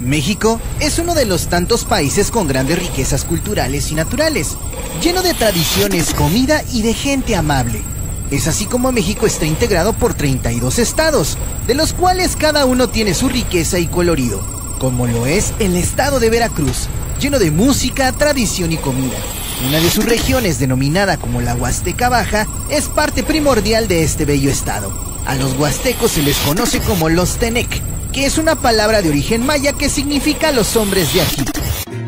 México es uno de los tantos países con grandes riquezas culturales y naturales, lleno de tradiciones, comida y de gente amable. Es así como México está integrado por 32 estados, de los cuales cada uno tiene su riqueza y colorido, como lo es el estado de Veracruz, lleno de música, tradición y comida. Una de sus regiones, denominada como la Huasteca Baja, es parte primordial de este bello estado. A los huastecos se les conoce como los Tenec, que es una palabra de origen maya que significa los hombres de aquí.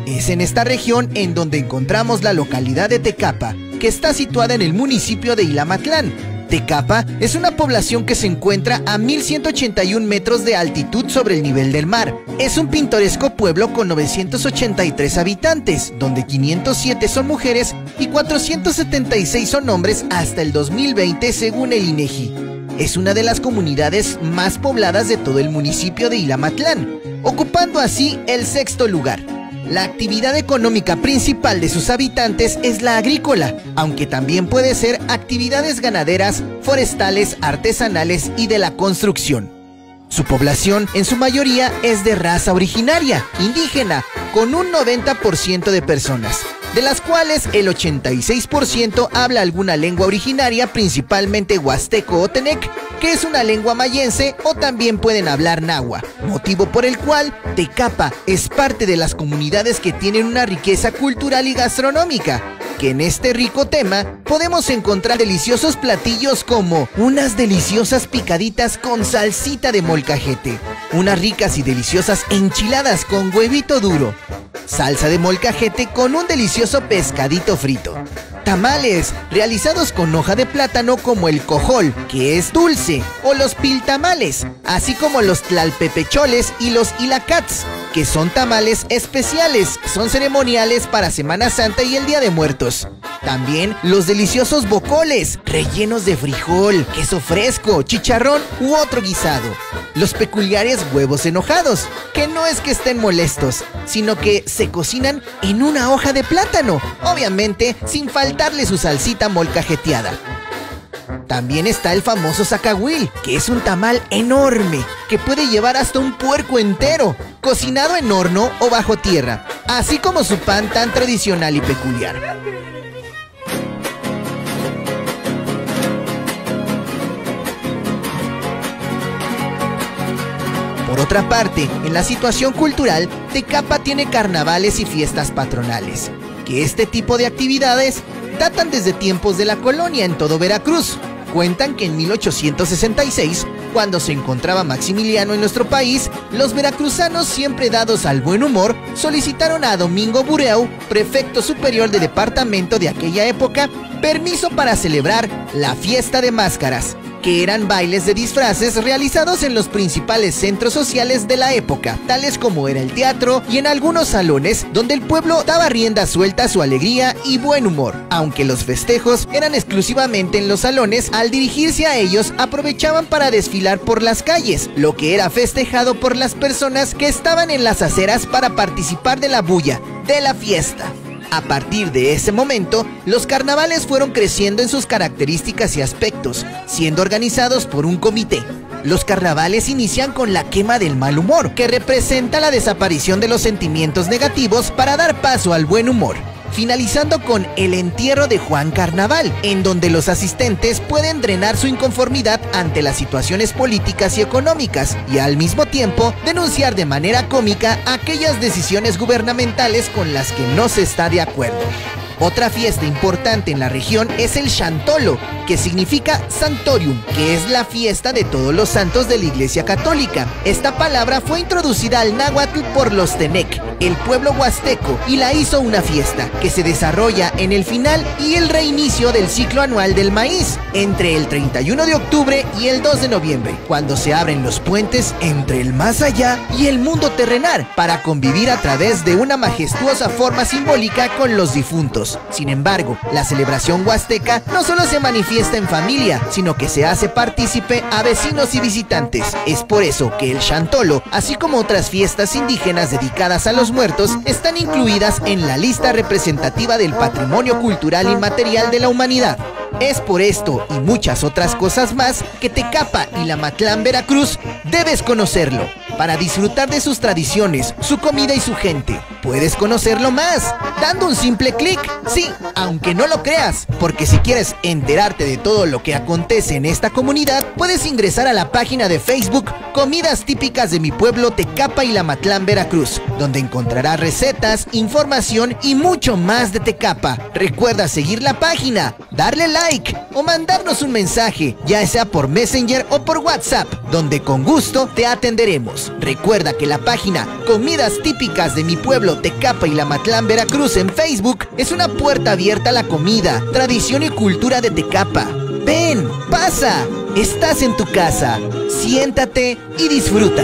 Es en esta región en donde encontramos la localidad de Tecapa, que está situada en el municipio de Ilamatlán. Tecapa es una población que se encuentra a 1181 metros de altitud sobre el nivel del mar. Es un pintoresco pueblo con 983 habitantes, donde 507 son mujeres y 476 son hombres hasta el 2020 según el INEGI. Es una de las comunidades más pobladas de todo el municipio de Ilamatlán, ocupando así el sexto lugar. La actividad económica principal de sus habitantes es la agrícola, aunque también puede ser actividades ganaderas, forestales, artesanales y de la construcción. Su población en su mayoría es de raza originaria, indígena, con un 90% de personas, de las cuales el 86% habla alguna lengua originaria, principalmente huasteco o que es una lengua mayense o también pueden hablar nahua, motivo por el cual Tecapa es parte de las comunidades que tienen una riqueza cultural y gastronómica, que en este rico tema podemos encontrar deliciosos platillos como unas deliciosas picaditas con salsita de molcajete, unas ricas y deliciosas enchiladas con huevito duro, salsa de molcajete con un delicioso pescadito frito, tamales realizados con hoja de plátano como el cojol, que es dulce, o los piltamales, así como los tlalpepecholes y los ilacats, que son tamales especiales, son ceremoniales para Semana Santa y el Día de Muertos. También los deliciosos bocoles, rellenos de frijol, queso fresco, chicharrón u otro guisado. Los peculiares huevos enojados, que no es que estén molestos, sino que se cocinan en una hoja de plátano, obviamente sin faltarle su salsita molcajeteada. También está el famoso zacahuil, que es un tamal enorme, que puede llevar hasta un puerco entero, cocinado en horno o bajo tierra, así como su pan tan tradicional y peculiar. Por otra parte, en la situación cultural, Tecapa tiene carnavales y fiestas patronales, que este tipo de actividades datan desde tiempos de la colonia en todo Veracruz. Cuentan que en 1866, cuando se encontraba Maximiliano en nuestro país, los veracruzanos, siempre dados al buen humor, solicitaron a Domingo Bureau, prefecto superior de departamento de aquella época, permiso para celebrar la fiesta de máscaras, que eran bailes de disfraces realizados en los principales centros sociales de la época, tales como era el teatro y en algunos salones donde el pueblo daba rienda suelta a su alegría y buen humor. Aunque los festejos eran exclusivamente en los salones, al dirigirse a ellos aprovechaban para desfilar por las calles, lo que era festejado por las personas que estaban en las aceras para participar de la bulla, de la fiesta. A partir de ese momento, los carnavales fueron creciendo en sus características y aspectos, siendo organizados por un comité. Los carnavales inician con la quema del mal humor, que representa la desaparición de los sentimientos negativos para dar paso al buen humor finalizando con el entierro de Juan Carnaval, en donde los asistentes pueden drenar su inconformidad ante las situaciones políticas y económicas y al mismo tiempo denunciar de manera cómica aquellas decisiones gubernamentales con las que no se está de acuerdo. Otra fiesta importante en la región es el Chantolo, que significa Santorium, que es la fiesta de todos los santos de la Iglesia Católica. Esta palabra fue introducida al náhuatl por los Tenec, el pueblo huasteco, y la hizo una fiesta que se desarrolla en el final y el reinicio del ciclo anual del maíz, entre el 31 de octubre y el 2 de noviembre, cuando se abren los puentes entre el más allá y el mundo terrenal para convivir a través de una majestuosa forma simbólica con los difuntos. Sin embargo, la celebración huasteca no solo se manifiesta en familia, sino que se hace partícipe a vecinos y visitantes. Es por eso que el Chantolo, así como otras fiestas indígenas dedicadas a los muertos, están incluidas en la lista representativa del patrimonio cultural inmaterial de la humanidad. Es por esto y muchas otras cosas más que Tecapa y la Matlán Veracruz debes conocerlo. Para disfrutar de sus tradiciones, su comida y su gente. Puedes conocerlo más dando un simple clic. Sí, aunque no lo creas, porque si quieres enterarte de todo lo que acontece en esta comunidad, puedes ingresar a la página de Facebook Comidas Típicas de mi pueblo Tecapa y Lamatlán, Veracruz, donde encontrarás recetas, información y mucho más de Tecapa. Recuerda seguir la página, darle like o mandarnos un mensaje, ya sea por Messenger o por WhatsApp, donde con gusto te atenderemos. Recuerda que la página Comidas Típicas de mi pueblo Tecapa y Lamatlán, Veracruz en Facebook es una puerta abierta a la comida, tradición y cultura de Tecapa. Ven, pasa, estás en tu casa, siéntate y disfruta.